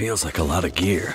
Feels like a lot of gear.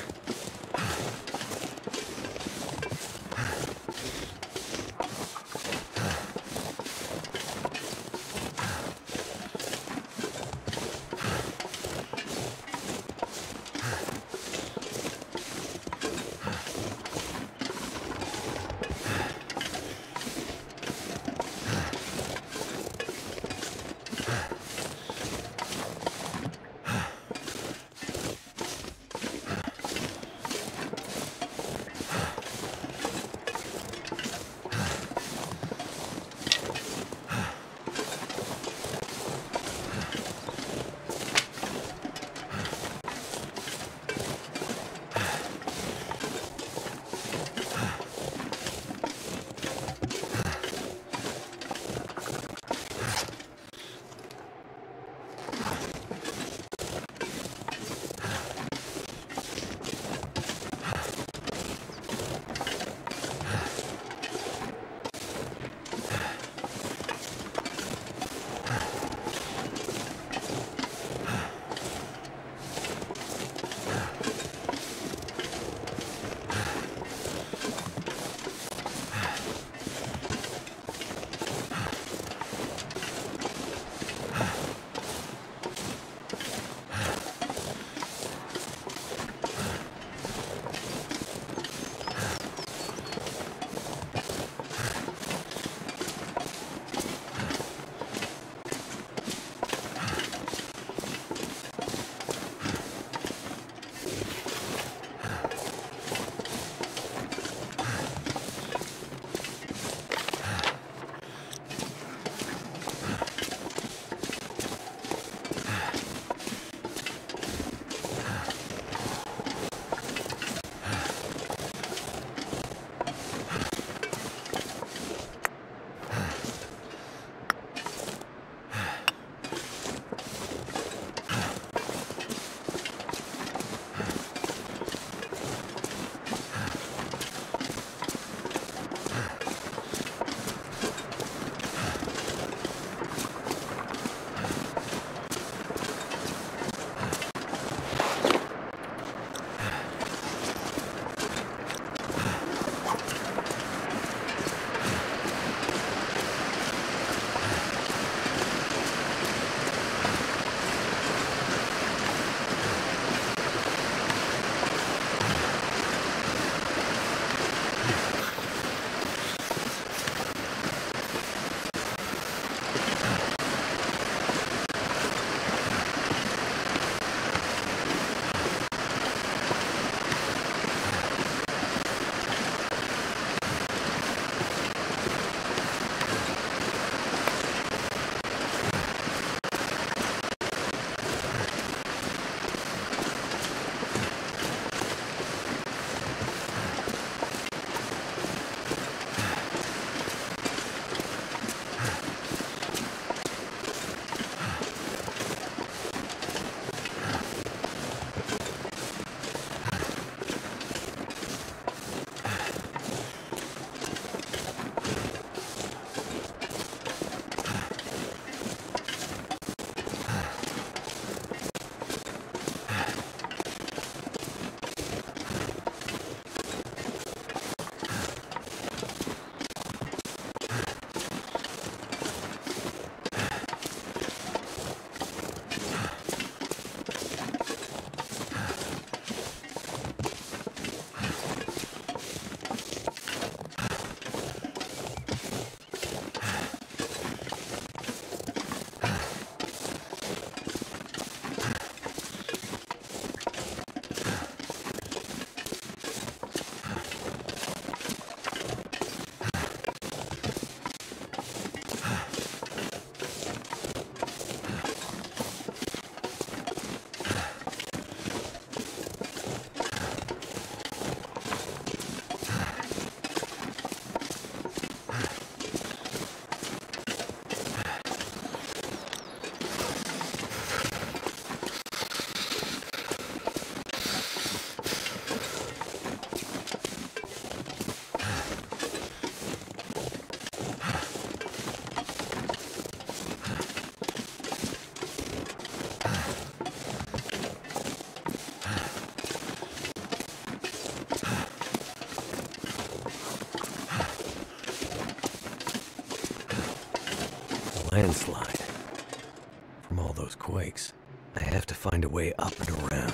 Find a way up and around.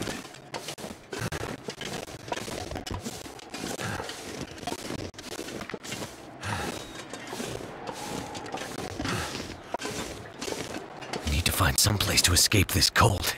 Need to find some place to escape this cold.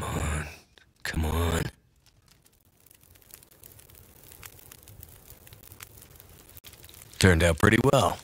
Come on. Come on. Turned out pretty well.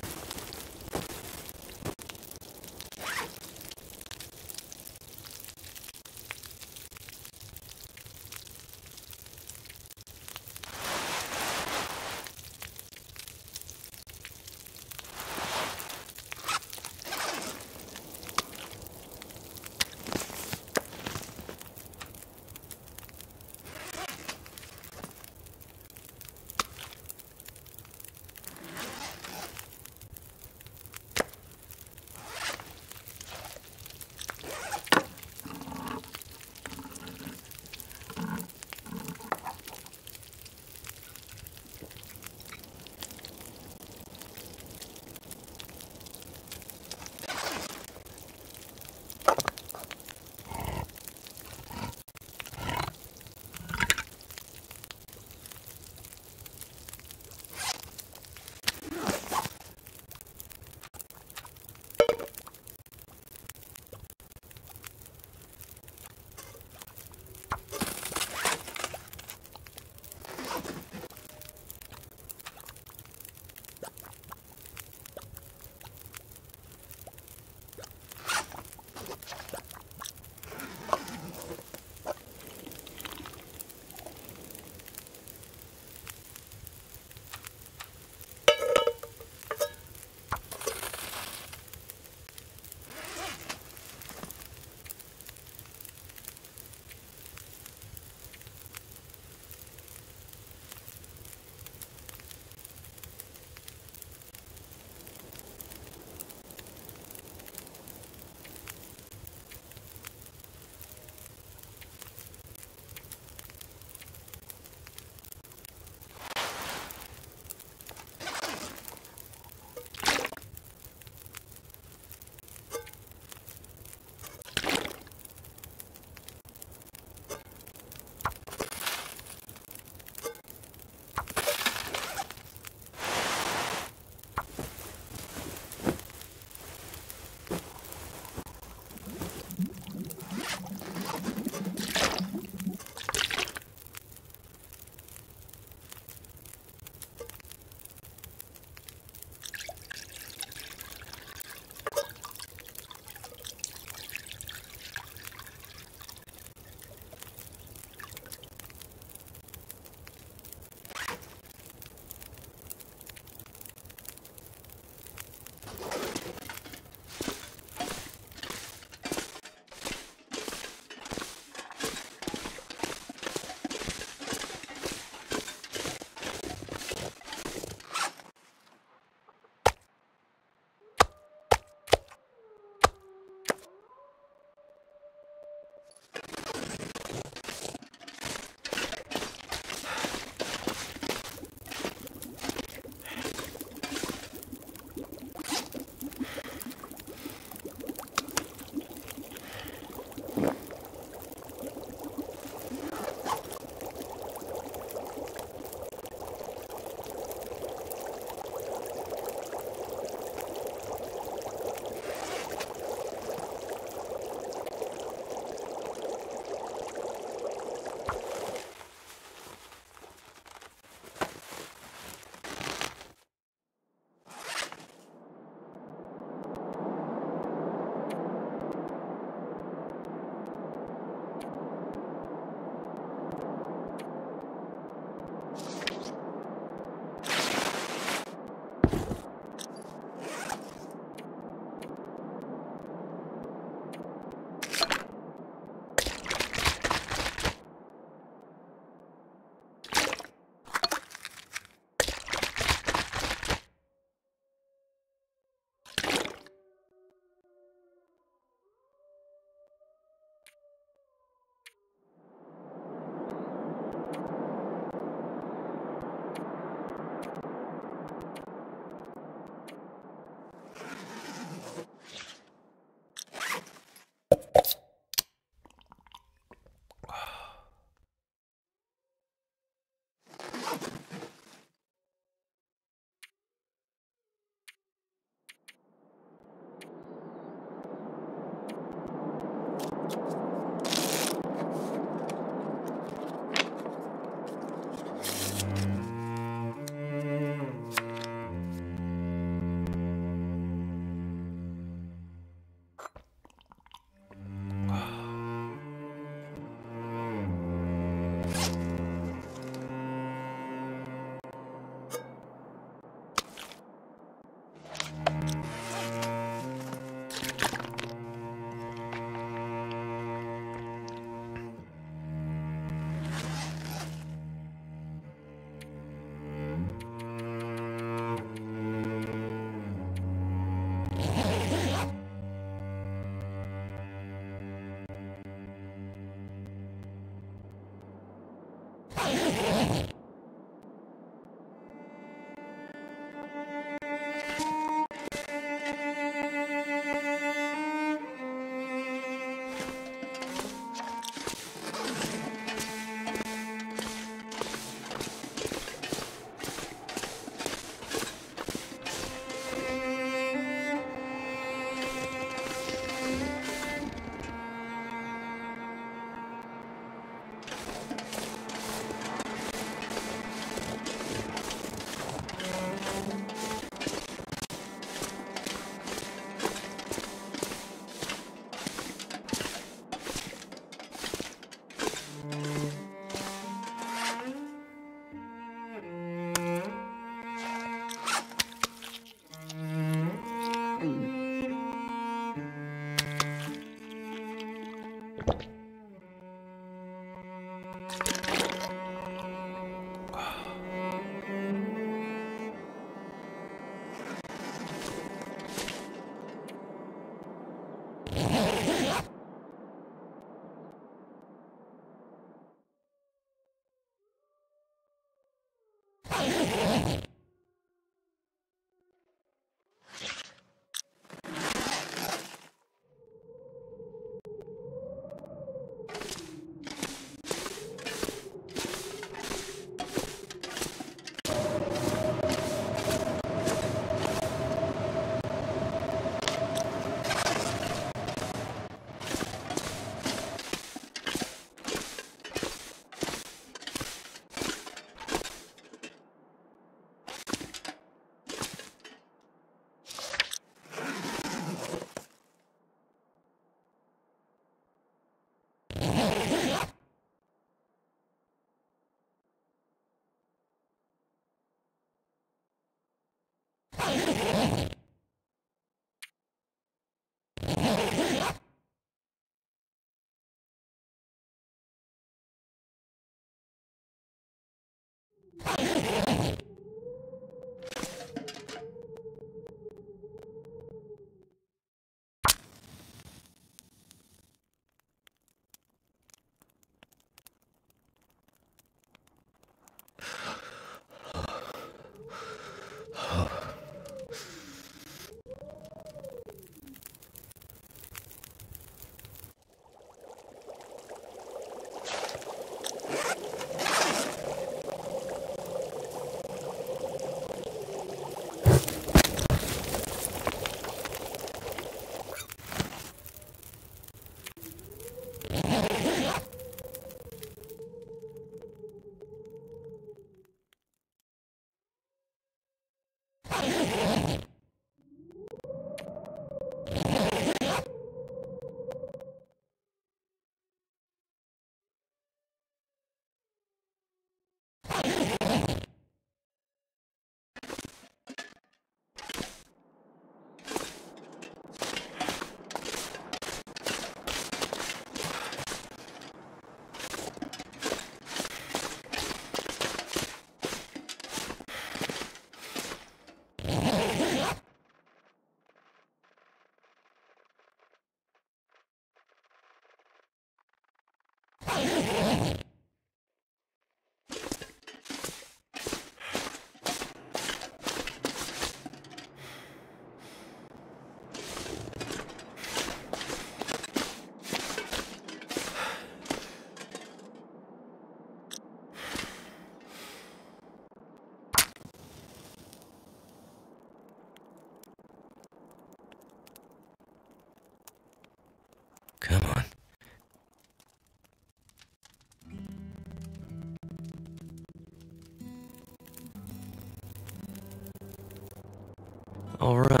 All right.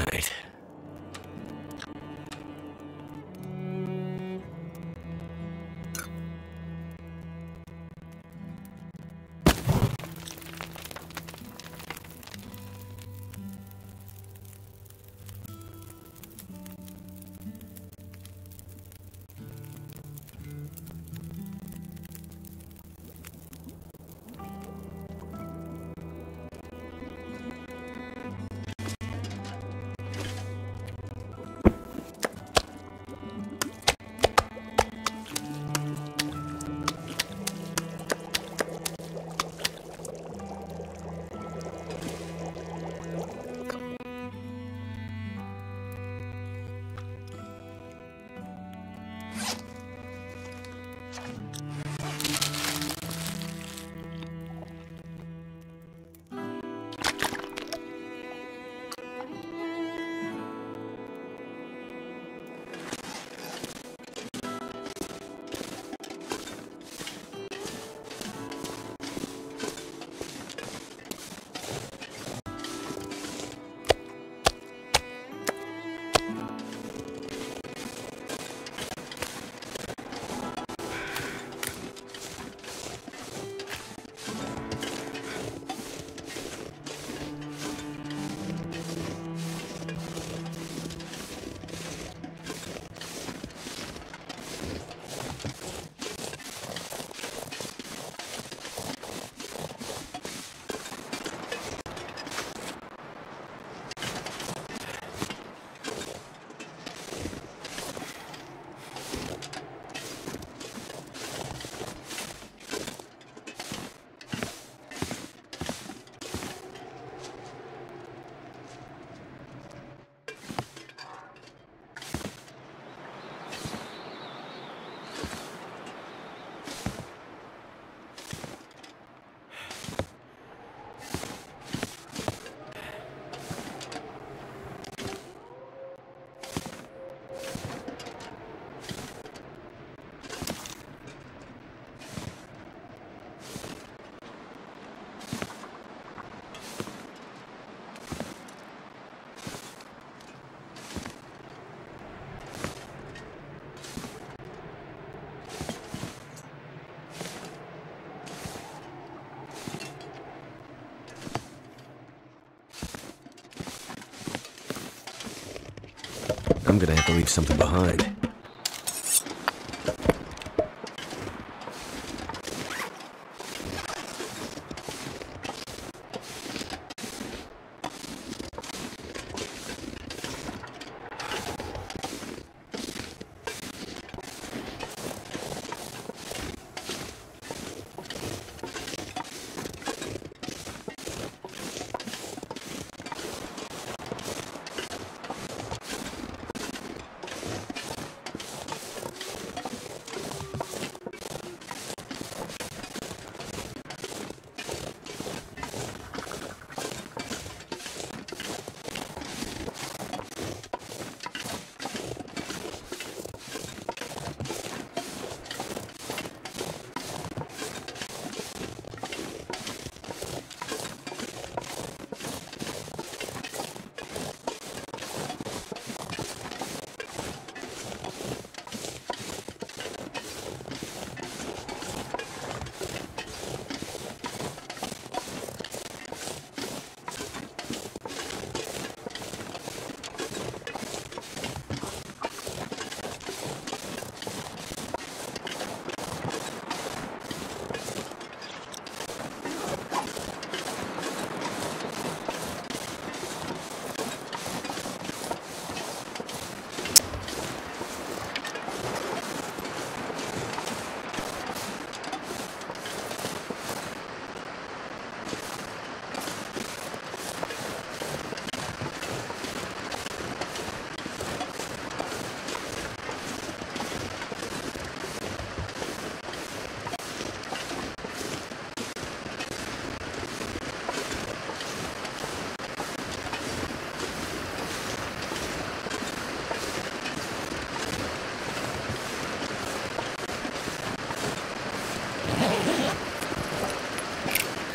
Gonna have to leave something behind.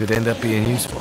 Could end up being useful.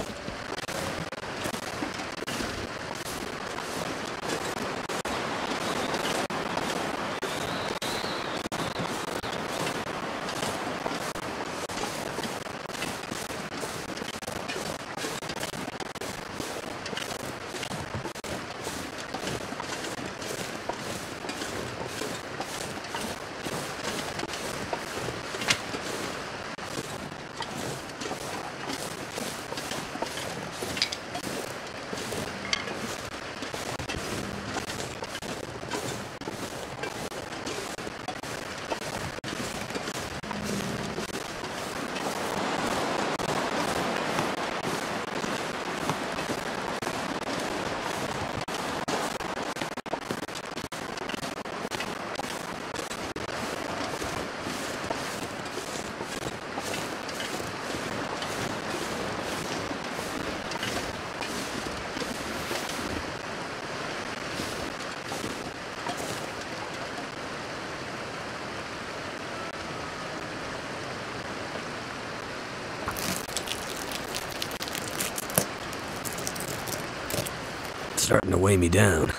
Starting to weigh me down.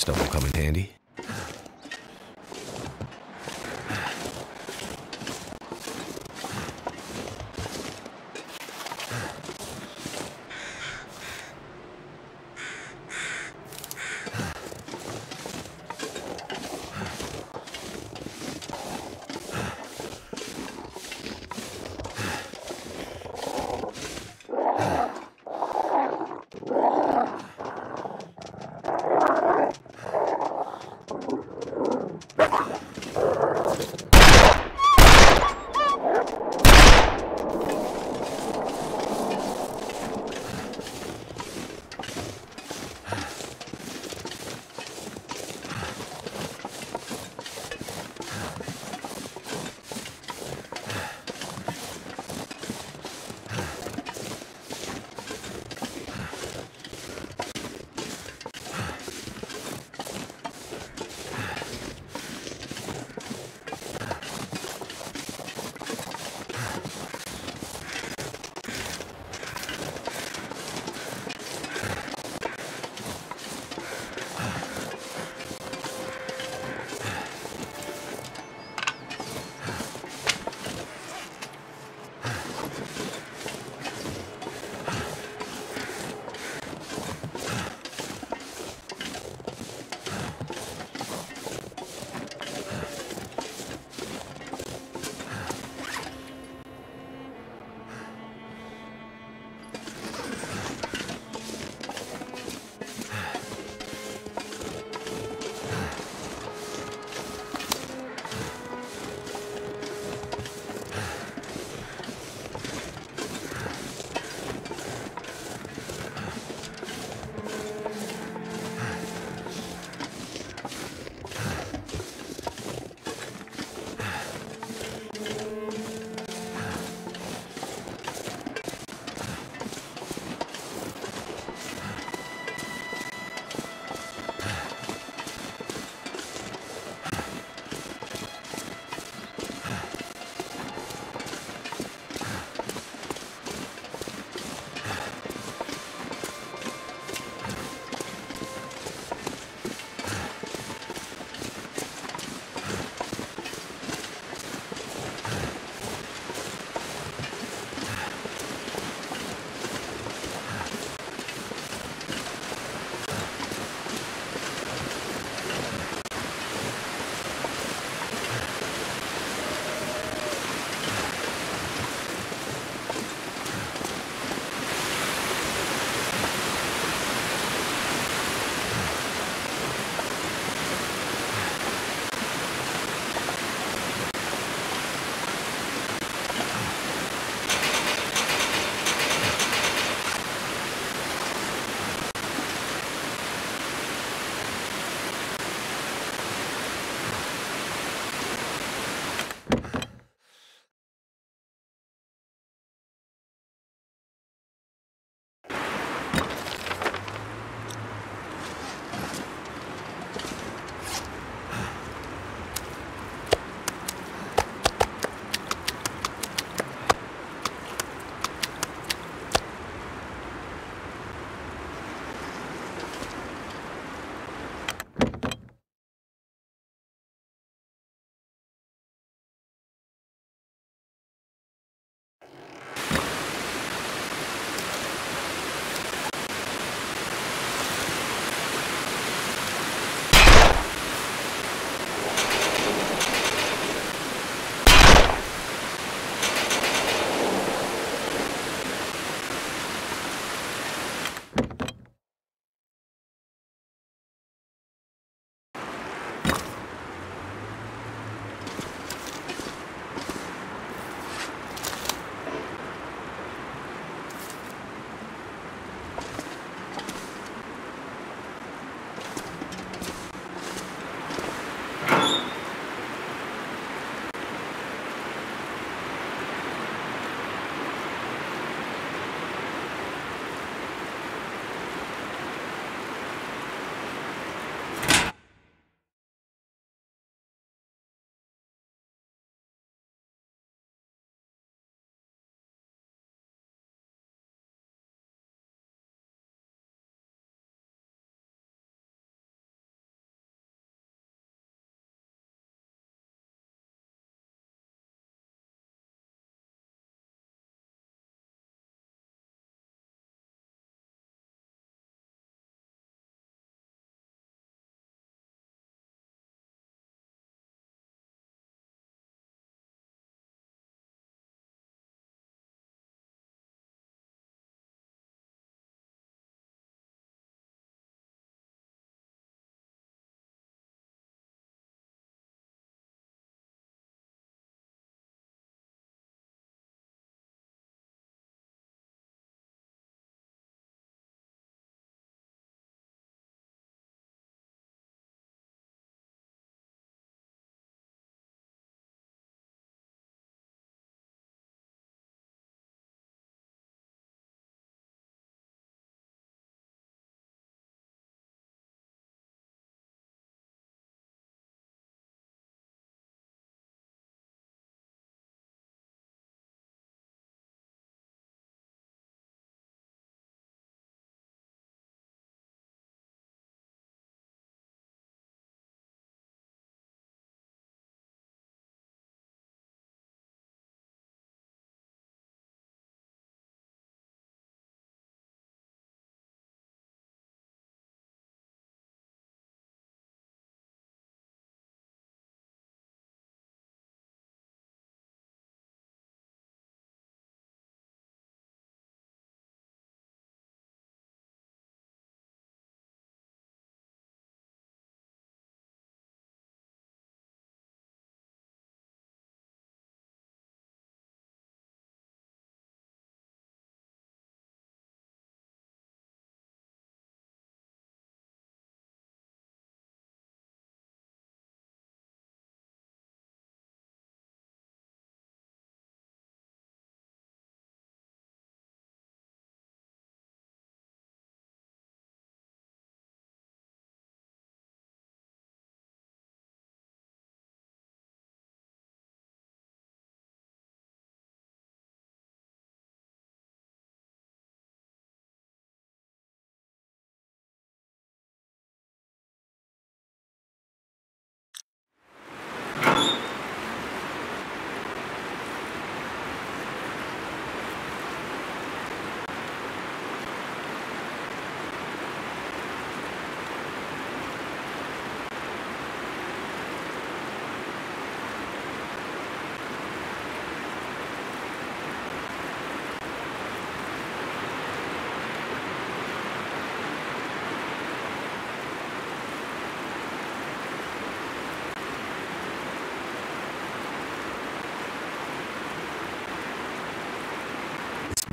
Stuff will come in handy.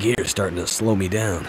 Gear's starting to slow me down.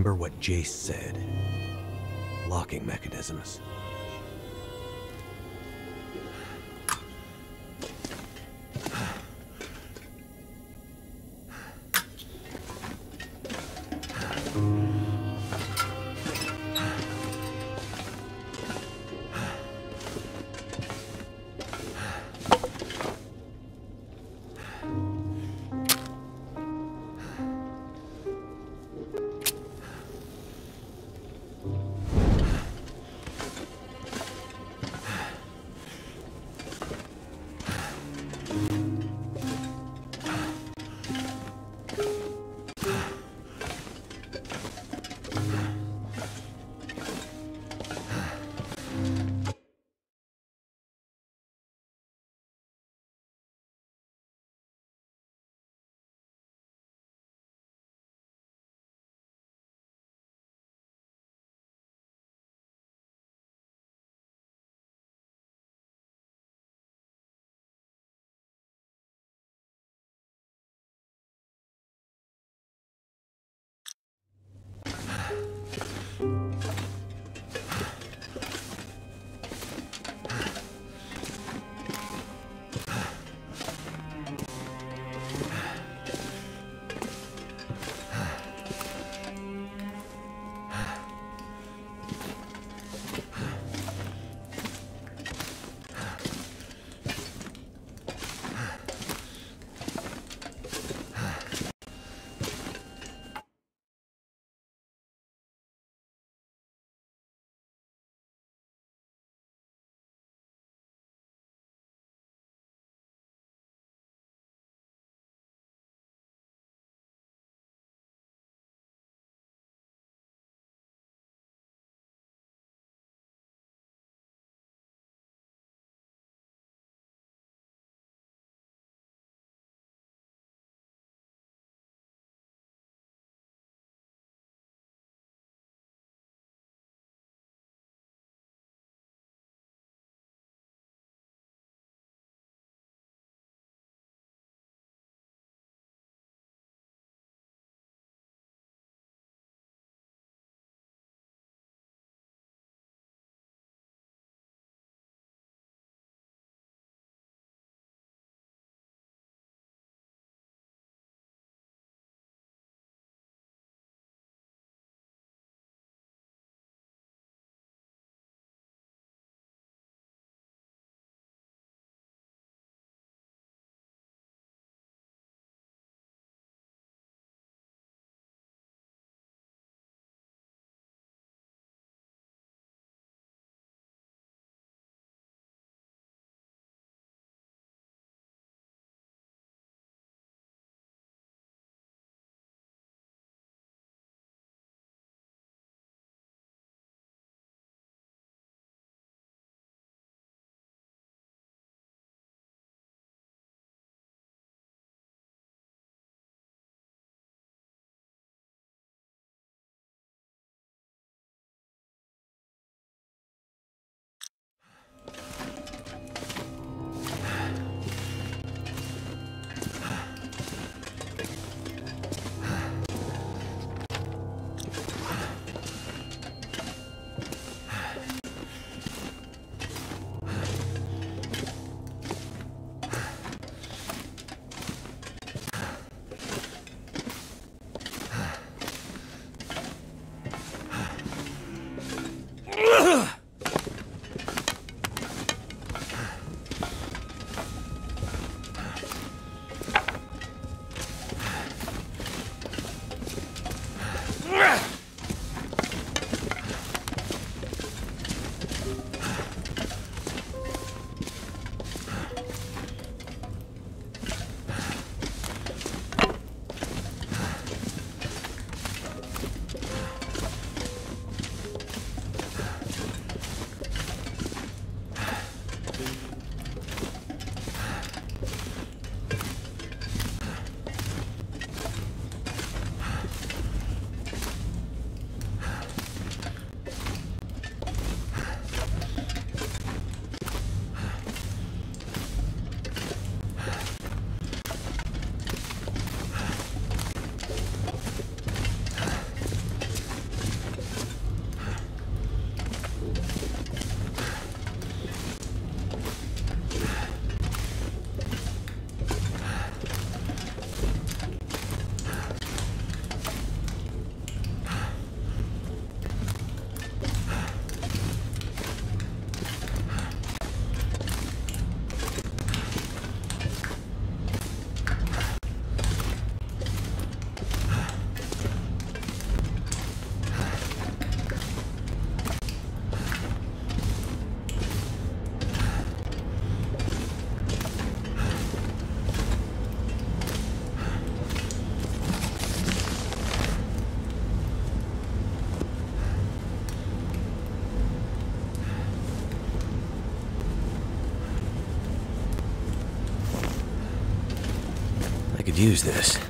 Remember what Jace said. Locking mechanisms. Use this.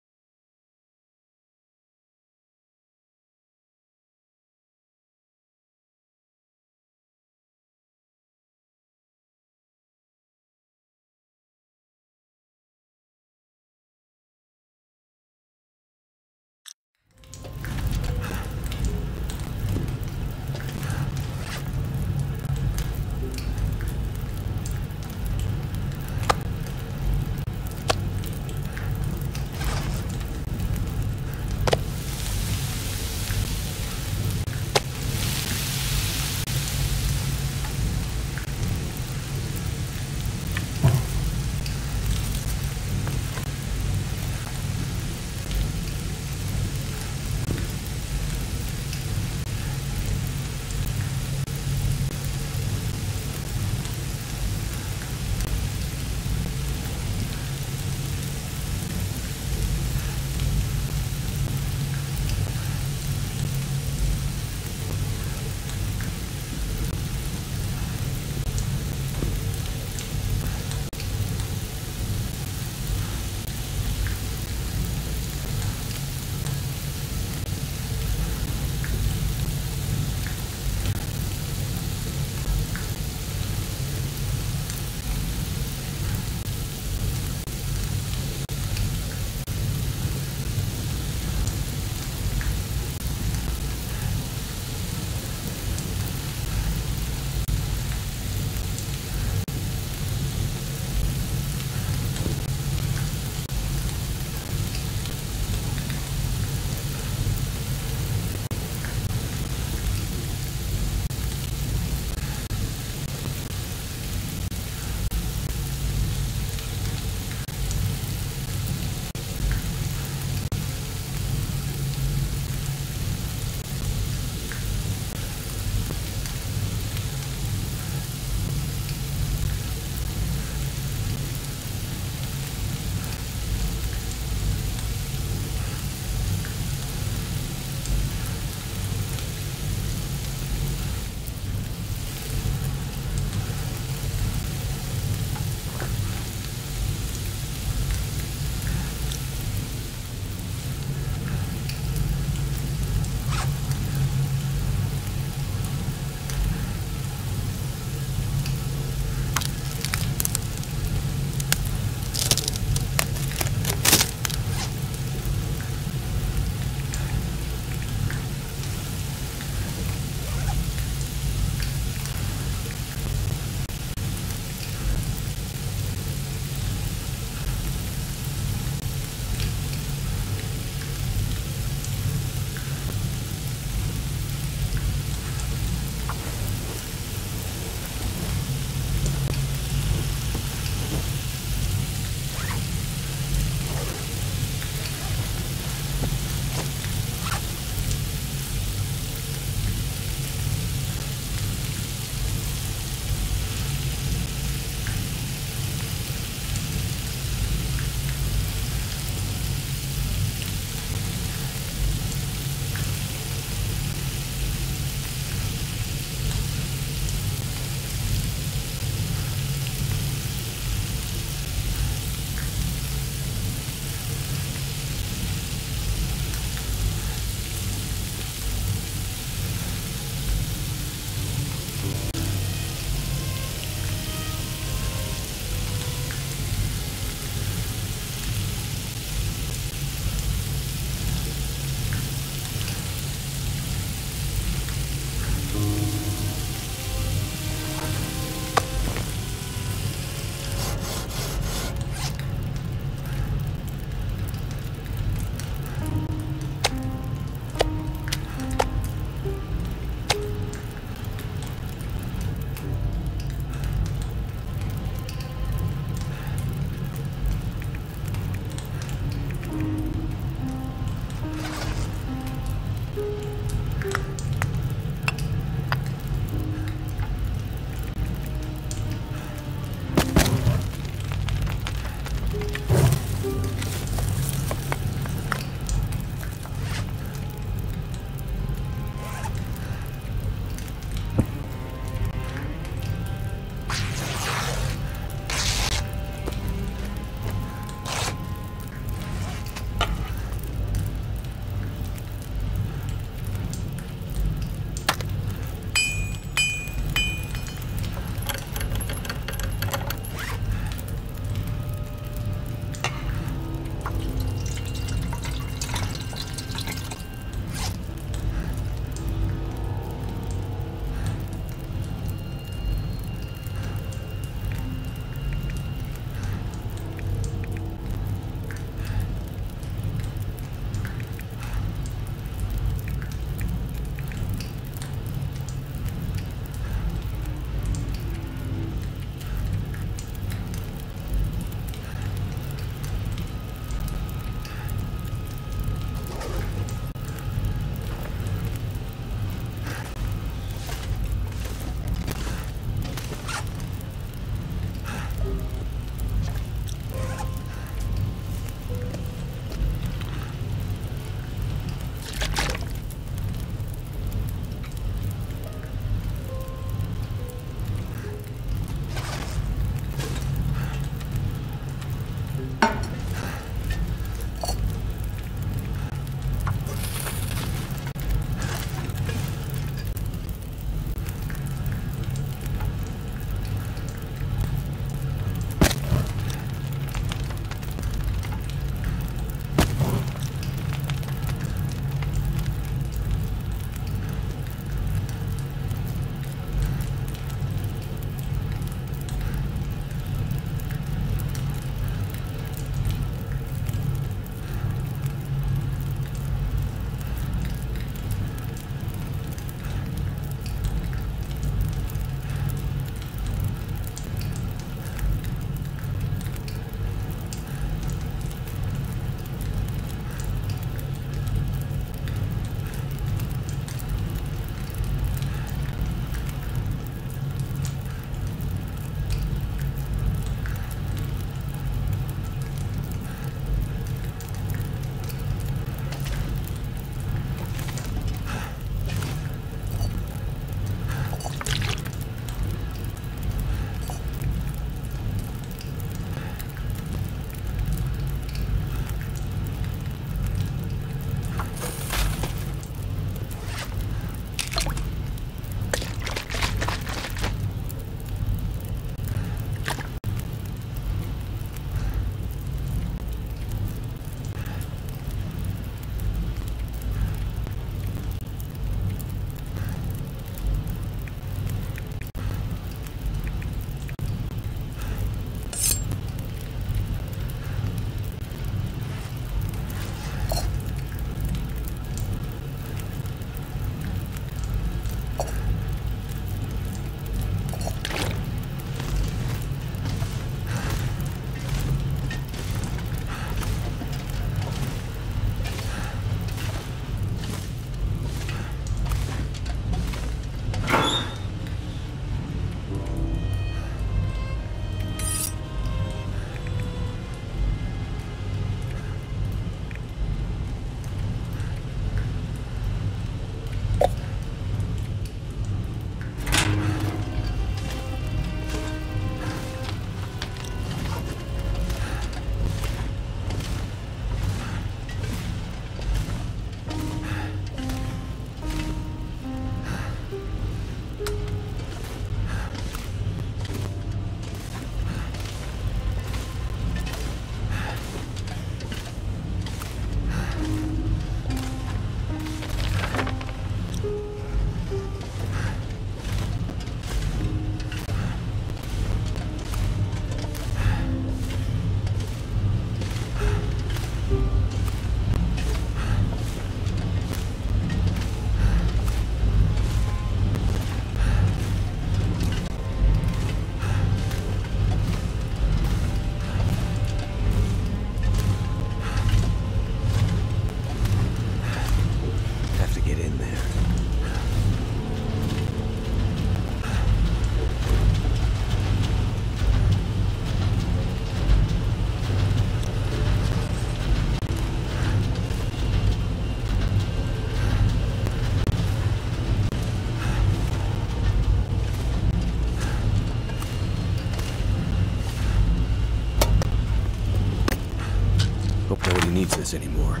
This anymore.